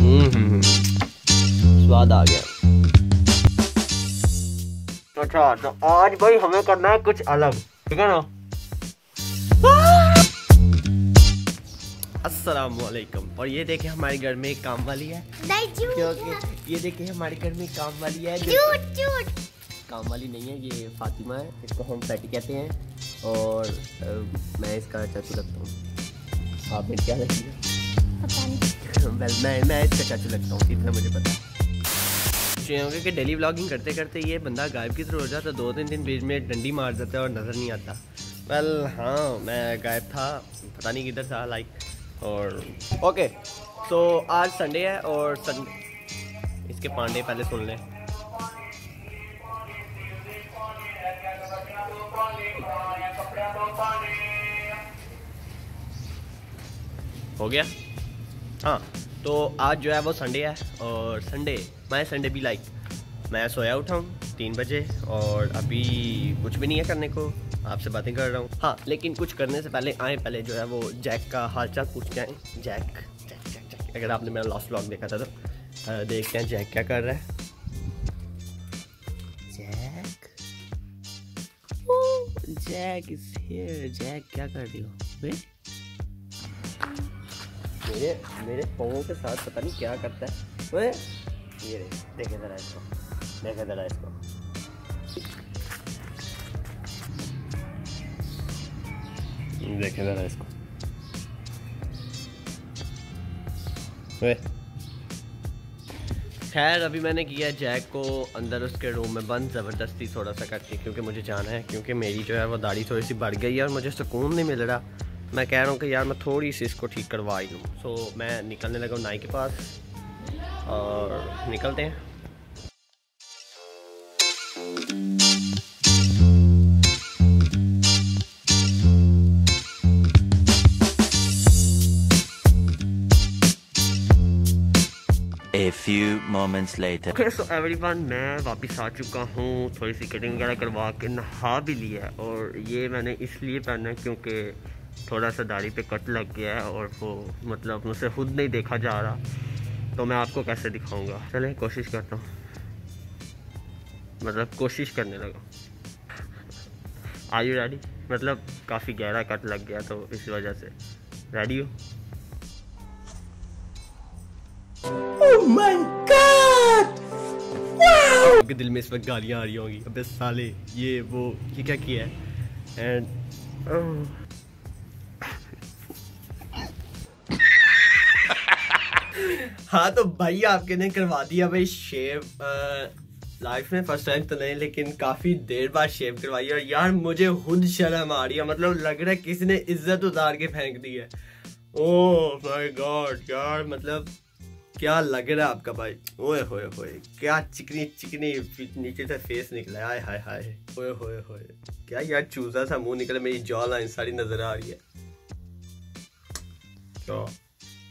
हम्म, स्वाद आ गया। अच्छा तो आज भाई हमें करना है कुछ अलग ठीक है ना? अस्सलामुअलैकुम। और ये देखे हमारे घर में एक काम वाली है। क्योंकि ये देखे हमारे घर में काम वाली है जो- काम वाली नहीं है ये फातिमा है इसको हम फैटी कहते हैं। और अ, मैं इसका चाचू लगता हूँ। आप मेरी क्या लगती है? वेल मैं मैं चाचू लगता हूँ? इतना मुझे पता। होंगे कि डेली व्लॉगिंग करते करते ये बंदा गायब की तरह हो जाता दो तीन दिन बीच में डंडी मार देता है और नज़र नहीं आता। वेल हाँ मैं गायब था पता नहीं किधर था लाइक और ओके तो आज संडे है और सन इसके पांडे पहले सुन लें। हो गया। हाँ तो आज जो है वो संडे है और संडे मैं संडे भी लाइक मैं सोया उठा हूँ तीन बजे और अभी कुछ भी नहीं है करने को, आपसे बातें कर रहा हूँ। हाँ लेकिन कुछ करने से पहले, आए पहले जो है वो जैक का हाल चाल पूछ आए। जैक जैक जैक जैक अगर आपने मेरा लास्ट व्लॉग देखा था तो देखते हैं जैक क्या कर रहा है। Jack Jack is here Jack क्या कर रही हो? मेरे मेरे पाँवों के साथ पता नहीं क्या करता है। ओए ये देखे जरा इसको, देखे जरा इसको। देखे जरा इसको। खैर, अभी मैंने किया जैक को अंदर उसके रूम में बंद, ज़बरदस्ती थोड़ा सा करके, क्योंकि मुझे जाना है, क्योंकि मेरी जो है वो दाढ़ी थोड़ी सी बढ़ गई है और मुझे सुकून नहीं मिल रहा। मैं कह रहा हूँ कि यार मैं थोड़ी सी इसको ठीक करवा ही लूँ सो मैं निकलने लगा हूँ नाई के पास और निकलते हैं A few moments later. Okay so everyone मैं वापस आ चुका हूँ थोड़ी सी कटिंग वगैरह करवा के नहा भी लिया और ये मैंने इसलिए पहना क्योंकि थोड़ा सा दाढ़ी पे कट लग गया है और वो मतलब मुझसे खुद नहीं देखा जा रहा। तो मैं आपको कैसे दिखाऊँगा? चले कोशिश करता हूँ। मतलब कोशिश करने लगा। आर यू रेडी मतलब काफ़ी गहरा कट लग गया तो इस वजह से। रेडी हो? आपके दिल में इस वक्त गालियाँ आ रही होंगी। अबे साले ये वो ये क्या किया है? एंड हाँ तो भाई आपके ने करवा दिया भाई शेव लाइफ में फ़र्स्ट टाइम तो नहीं, लेकिन काफ़ी देर बाद शेव करवाई और यार मुझे खुद शर्म आ रही है मतलब लग रहा है किसी ने इज़्ज़त उतार के फेंक दी है। ओह माय गॉड यार मतलब क्या लग रहा है आपका भाई? ओए, होए होए, क्या चिकनी चिकनी नीचे से फेस निकला है हाय हाय ओए होए होए। क्या यार चूजा सा मुँह निकला, मेरी जॉ लाइन सारी नज़र आ रही है। जाओ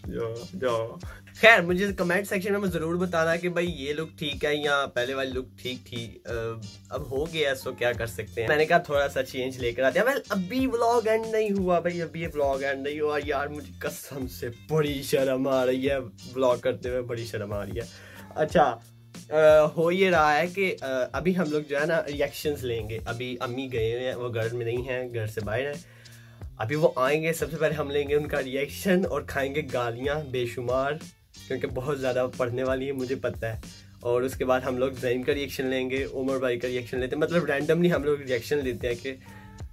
जाओ जाओ खैर मुझे कमेंट सेक्शन में ज़रूर बताना कि भाई ये लुक ठीक है या पहले वाली लुक ठीक थी। अब हो गया सो क्या कर सकते हैं? मैंने कहा थोड़ा सा चेंज लेकर आते हैं। वेल अभी व्लॉग एंड नहीं हुआ भाई अभी ये व्लॉग एंड नहीं हुआ। यार मुझे कसम से बड़ी शर्म आ रही है व्लॉग करते हुए बड़ी शर्म आ रही है। अच्छा अ, हो ये रहा है कि अ, अभी हम लोग जो है ना रिएक्शंस लेंगे। अभी अम्मी गए हैं वो घर में नहीं हैं घर से बाहर हैं। अभी वो आएँगे सबसे पहले हम लेंगे उनका रिएक्शन और खाएँगे गालियाँ बेशुमार। क्योंकि बहुत ज़्यादा पढ़ने वाली है मुझे पता है। और उसके बाद हम लोग जैन का रिएक्शन लेंगे उमर भाई का रिएक्शन लेते हैं। मतलब रैंडमली हम लोग रिएक्शन लेते हैं कि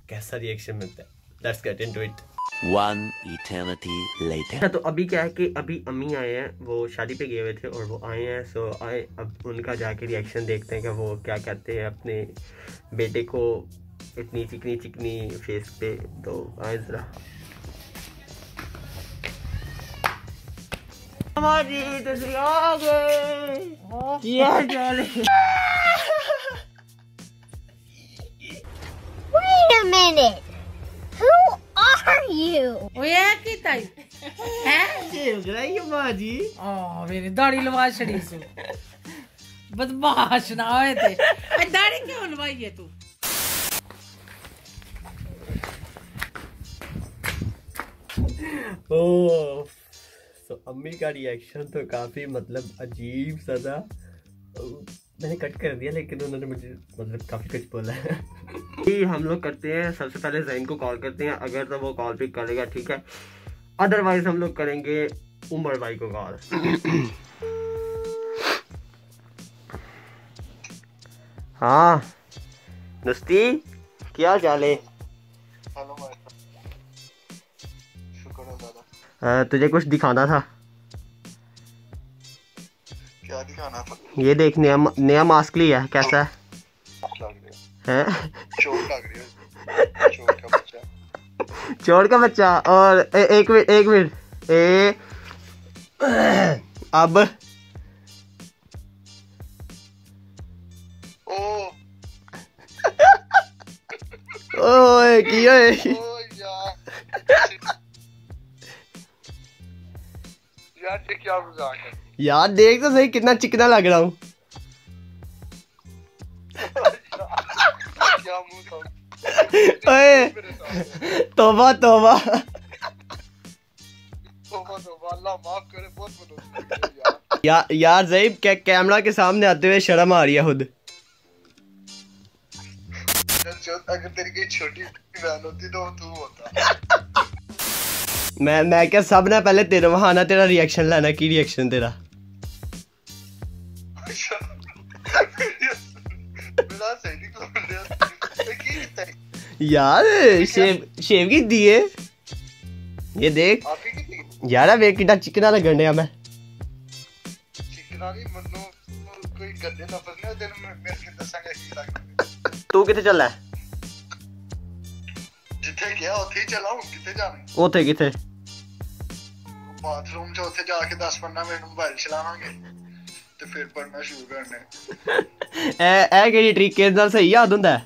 कैसा रिएक्शन मिलता है। Let's get into it One eternity later. अच्छा तो अभी क्या है कि अभी अम्मी आए हैं वो शादी पे गए हुए थे और वो आए हैं सो आए अब उनका जाके रिएक्शन देखते हैं कि वो क्या कहते हैं अपने बेटे को इतनी चिकनी चिकनी फेस पे तो आए जरा। Wait a minute. Who are you? Oh, yeah, Kita. Hey, you're a good one. Oh, I'm But Mosh, now I think. I'm not going to get you. Oh. तो अम्मी का रिएक्शन तो काफ़ी मतलब अजीब सा था। तो मैंने कट कर दिया, लेकिन उन्होंने मुझे मतलब काफ़ी कुछ बोला। है कि हम लोग करते हैं। सबसे पहले जैन को कॉल करते हैं। अगर तो वो कॉल पिक करेगा, ठीक है। अदरवाइज़ हम लोग करेंगे उमर भाई को कॉल हाँ दोस्ती, क्या चाल है? तुझे कुछ दिखाना था। क्या दिखाना था? ये देख नया नया मास्क लिया है? कैसा है। चोर का बच्चा। और ए, एक मिनट एक मिनट। ए अब। ओ। ओए की ओए यार ये क्या मज़ाक है? यार देख तो सही कितना चिकना लग रहा हूँ। क्या ओए तोबा तोबा। या, यार जईब कै, कैमरा के सामने आते हुए शर्म आ रही है खुद। अगर तेरी कोई छोटी बहन होती तो तू होता। मैं मैं क्या सब ना पहले तेरे वहाँ आना तेरा रिएक्शन लेना की रिएक्शन तेरा? रहा है। कितना यार शेव शेव की दिए ये देख। ही कितनी यार कितना लगन डया मैं। चिकना नहीं तेरे में मेरे के दसांगा की। लगदा ਉੱਥੇ ਗਿਆ? ਉੱਥੇ ਚਲਾ ਕਿੱਥੇ ਜਾਣਾ? ਉੱਥੇ ਕਿੱਥੇ? ਬਾਥਰੂਮ 'ਚ ਉੱਥੇ ਜਾ ਕੇ 10 15 ਮਿੰਟ ਮੋਬਾਈਲ ਚਲਾਵਾਂਗੇ ਤੇ ਫਿਰ ਪੜਨਾ ਸ਼ੁਰੂ ਕਰਨਾ ਐ ਇਹ ਕਿਹੜੀ ਟ੍ਰਿਕ ਇਸ ਨਾਲ ਸਹੀ ਯਾਦ ਹੁੰਦਾ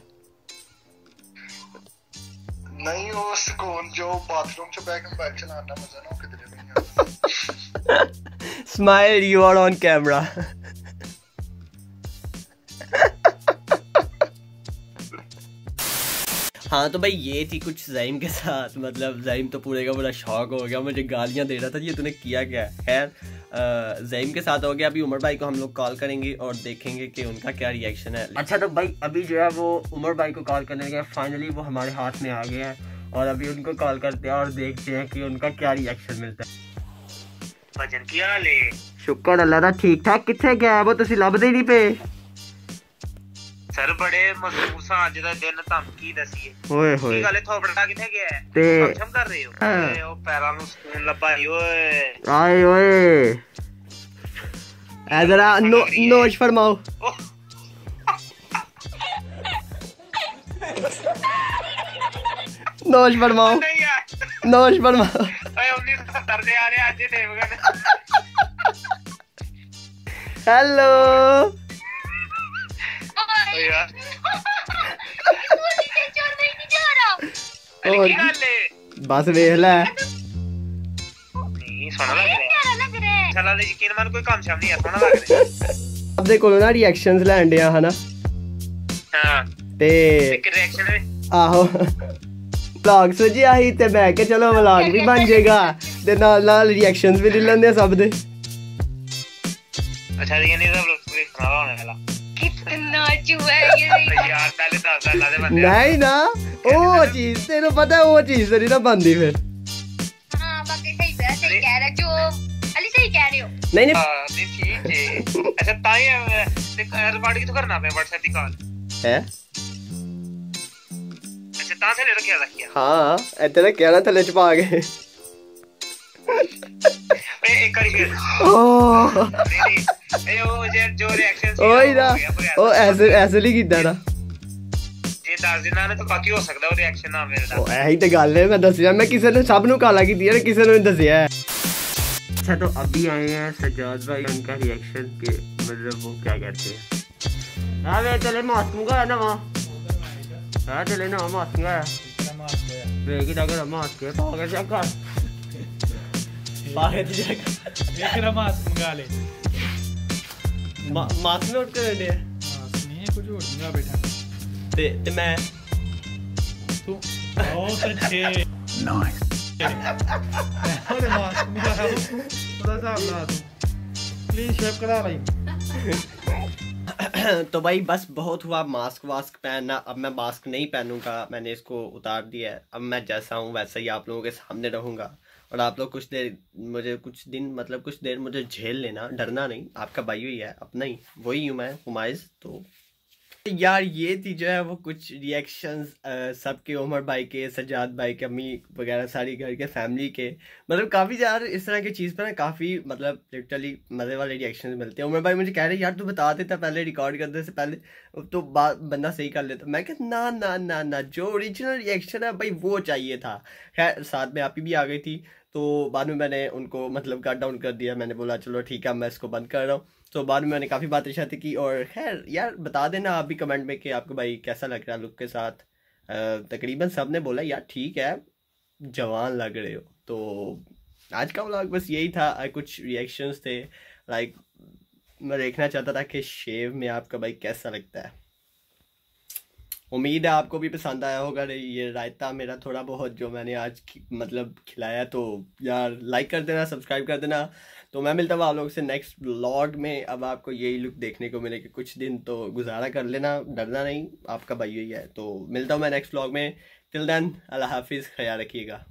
ਨਹੀਂ ਉਹ ਸਕੂਨ ਜੋ ਬਾਥਰੂਮ 'ਚ ਬੈਕ ਐਂਡ ਬੈਕ ਮਜ਼ਾ ਨਾ ਕਿਤੇ ਨਹੀਂ ਆਉਂਦਾ। Smile you are on camera हाँ तो भाई ये थी कुछ जाइम के साथ मतलब जाइम तो पूरे का पूरा शौक हो गया मुझे गालियां दे रहा था ये तूने किया क्या है खैर जैम के साथ हो गया अभी उमर भाई को हम लोग कॉल करेंगे और देखेंगे कि उनका क्या रिएक्शन है अच्छा तो भाई अभी जो है वो उमर भाई को कॉल करने गया फाइनली वो हमारे हाथ में आ गए हैं और अभी उनको कॉल करते हैं और देखते हैं कि उनका क्या रिएक्शन मिलता है ਭਜਨ ਕੀ ਹਾਲ ਏ ਸ਼ੁਕਰ ਅੱਲਾ ਦਾ ਠੀਕ ਠਾਕ ਕਿੱਥੇ ਗਾਇਬ ਹੋ ਤੁਸੀਂ ਲੱਭਦੇ ਹੀ ਨਹੀਂ ਪਏ ਸਰ ਬੜੇ ਮਸੂਸ ਆ ਅੱਜ ਦਾ ਦਿਨ ਧਮਕੀ ਦਸੀਏ। ਓਏ ਕੀ ਹੋਏ। ਗੱਲ ਏ ਥੋਪੜਾ ਕਿੱਥੇ ਗਿਆ? ਤੇ ਫੰਕਸ਼ਨ ਕਰ ਰਹੇ ਹੋ। ਓਏ, ਉਹ ਪੈਰਾਂ ਨੂੰ ਸਕੂਨ ਲੱਭਾ ਈ ਓਏ। ਆਏ ਓਏ ਐ ਜ਼ਰਾ ਨੋ ਨੋਸ਼ ਫਰਮਾਓ। ਨੋਸ਼ ਫਰਮਾਓ। ਨੋਸ਼ ਫਰਮਾਓ। ਓਏ 1970 ਦੇ ਆ ਰਹੇ ਅੱਜ ਦੇਵਗਨ। ਹੈਲੋ। ਆ ਸੋਹਣਾ ਲੱਗ ਰਿਹਾ ਆਪਦੇ ਕੋਲੋਂ ਨਾ ਰਿਐਕਸ਼ਨਸ ਲੈਣ ਡਿਆ ਹਨਾ ਹਾਂ ਤੇ ਇੱਕ ਰਿਐਕਸ਼ਨ ਵੇ ਆਹੋ ਵਲੌਗ ਸੋਚਿਆ ਸੀ ਤੇ ਮੈਂ ਕਿਹਾ ਚਲੋ ਵਲੌਗ ਵੀ ਬਣ ਜਾਏਗਾ ਤੇ ਨਾਲ ਨਾਲ ਰਿਐਕਸ਼ਨਸ ਵੀ ਲੈ ਲੈਂਦੇ ਆ ਸਭ ਦੇ ਅੱਛਾ ਇਹ ਨਹੀਂ ਤਾਂ ਕੋਈ ਸੁਣਾਵਾ ਹੋਣੇ ਵਾਲਾ कितना चूहा है ये ਯਾਰ ਪਹਿਲੇ ਦੱਸ ਗੱਲ ਆਦੇ ਬੰਦੇ ਨਹੀਂ ਨਾ ਉਹ ਚੀਜ਼ ਤੈਨੂੰ ਪਤਾ ਉਹ ਚੀਜ਼ ਤੇਰੀ ਨਾ ਬੰਦੀ ਫਿਰ ਹਾਂ ਬਾਕੀ ਸਹੀ ਹੈ ਸਹੀ ਕਹਿ ਰਹੇ ਜੋ ਅਲੀ ਸਹੀ ਕਹਿ ਰਹੇ ਹੋ ਨਹੀਂ ਨਹੀਂ ਹਾਂ ਨਹੀਂ ਠੀਕ ਹੈ ਅੱਛਾ ਤਾਂ ਹੀ ਰਿਕਾਰਡ ਕਿਥੋਂ ਕਰਨਾ ਪਿਆ WhatsApp ਦੀ ਕਾਲ ਹੈ ਅੱਛਾ ਤਾਂ ਥੱਲੇ ਰੱਖਿਆ ਰੱਖਿਆ ਹਾਂ ਇੱਥੇ ਰੱਖਿਆ ਨਾ ਥੱਲੇ ਛਪਾ ਕੇ ਓਏ ਇੱਕ ਵਾਰੀ ਫਿਰ ਓ ਨਹੀਂ ਨਹੀਂ ਇਹ ਉਹ ਜੋ ਰਿਐਕਸ਼ਨ ਸੀ ਉਹ ਐਸੇ ਐਸੇ ਲਈ ਕੀਤਾ ਨਾ ਜੇ ਦੱਸ ਦਿਨਾਂ ਨੇ ਤਾਂ ਬਾਕੀ ਹੋ ਸਕਦਾ ਉਹ ਰਿਐਕਸ਼ਨ ਨਾ ਮਿਲਦਾ ਉਹ ਇਹੀ ਤੇ ਗੱਲ ਹੈ ਮੈਂ ਦੱਸਿਆ ਮੈਂ ਕਿਸੇ ਨੂੰ ਸਭ ਨੂੰ ਕਾਲਾ ਕੀਤੀ ਹੈ ਕਿਸੇ ਨੂੰ ਨਹੀਂ ਦੱਸਿਆ ਹੈ अच्छा तो अभी आए हैं सजाद भाई उनका रिएक्शन के मतलब वो क्या कहते हैं हाँ वे चले मास्क मंगाया ना वहाँ हाँ चले ना मास्क मंगाया वे की अगर मास्क है पागल चेक कर पागल चेक एक रमास मंगा ले मास्क नोट कर रहे हैं मास नहीं है कुछ और मंगा बेटा ते ते मैं तू बहुत अच्छे ਉਹਦੇ ਮਾਸਕ ਮੰਗਾਇਆ ਉਹਦਾ ਹਿਸਾਬ ਲਾ ਤੂੰ ਪਲੀਜ਼ ਸ਼ੇਪ ਕਰਾ ਲਈ तो भाई बस बहुत हुआ मास्क वास्क पहनना अब मैं मास्क नहीं पहनूंगा मैंने इसको उतार दिया है अब मैं जैसा हूँ वैसा ही आप लोगों के सामने रहूंगा और आप लोग कुछ देर मुझे कुछ दिन मतलब कुछ देर मुझे झेल लेना डरना नहीं आपका भाई ही है अपना ही वही हूँ मैं हुमाइज तो यार, ये थी जो है वो कुछ रिएक्शंस सबके, उमर भाई के, सजाद भाई के, अम्मी वगैरह सारी घर के फैमिली के। मतलब काफ़ी यार इस तरह की चीज़ पर ना काफ़ी मतलब लिटरली मज़े वाले रिएक्शंस मिलते हैं। उमर भाई मुझे कह रहे यार, तू बता देता पहले रिकॉर्ड करने से पहले तो बात बंदा सही कर लेता। मैं क्या ना ना ना ना, जो ओरिजिनल रिएक्शन है भाई, वो चाहिए था। खैर, साथ में आप भी आ गई थी। तो बाद में मैंने उनको मतलब कट डाउन कर दिया। मैंने बोला, चलो ठीक है मैं इसको बंद कर रहा हूँ। तो बाद में मैंने काफ़ी बातें शाती की और खैर यार, बता देना आप भी कमेंट में कि आपको भाई कैसा लग रहा है लुक के साथ। तकरीबन सबने बोला, यार ठीक है, जवान लग रहे हो। तो आज का व्लॉग बस यही था। कुछ रिएक्शंस थे। लाइक मैं देखना चाहता था कि शेव में आपका भाई कैसा लगता है। उम्मीद है आपको भी पसंद आया होगा। ये रायता मेरा थोड़ा बहुत जो मैंने आज मतलब खिलाया तो यार लाइक कर देना सब्सक्राइब कर देना। तो मैं मिलता हूँ आप लोगों से नेक्स्ट व्लॉग में। अब आपको यही लुक देखने को मिलेगा कुछ दिन तो गुजारा कर लेना, डरना नहीं, आपका भाई ही है। तो मिलता हूँ मैं नेक्स्ट व्लॉग में। टिल देन अल्लाह हाफिज़, ख्याल रखिएगा।